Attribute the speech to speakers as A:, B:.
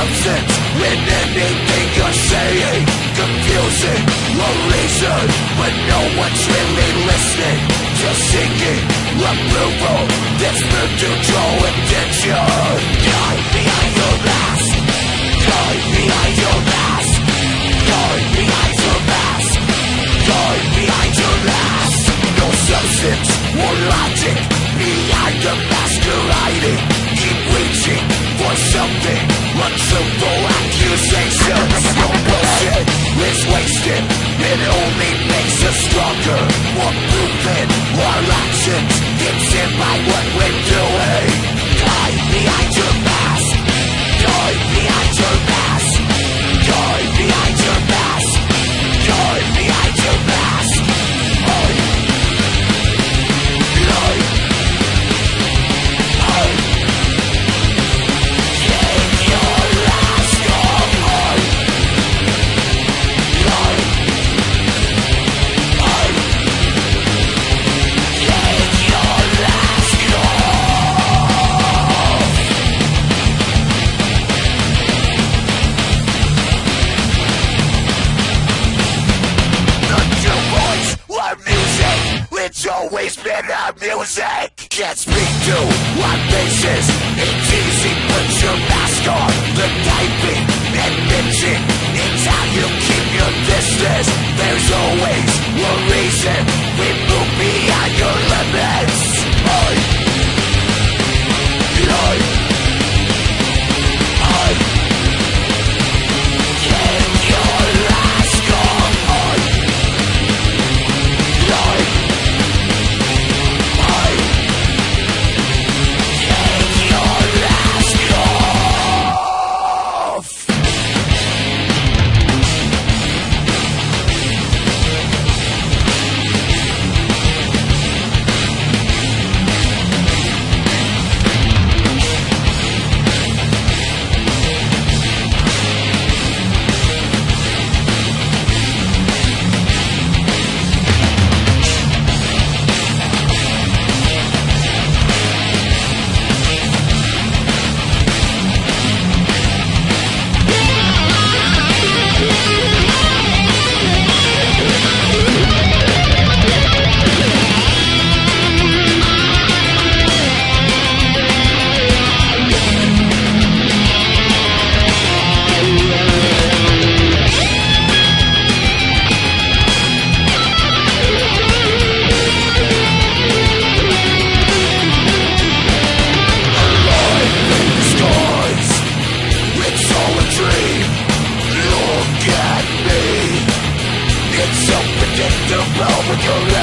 A: substance in anything you're saying Confusing a reason But no one's really listening. Just seeking approval This move to draw attention. Hide behind your mask Die behind your mask Die behind your mask Die behind your mask No substance or logic. Behind the masquerading reaching for something. Untruthful accusations. No bullshit. Is wasted. It only makes us stronger. More proven our actions Get by what we're doing. Die behind your mask Die behind your mask It's always been our music. Can't speak to our faces It's easy, put your mask on. The typing Don't